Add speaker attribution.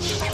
Speaker 1: Yeah.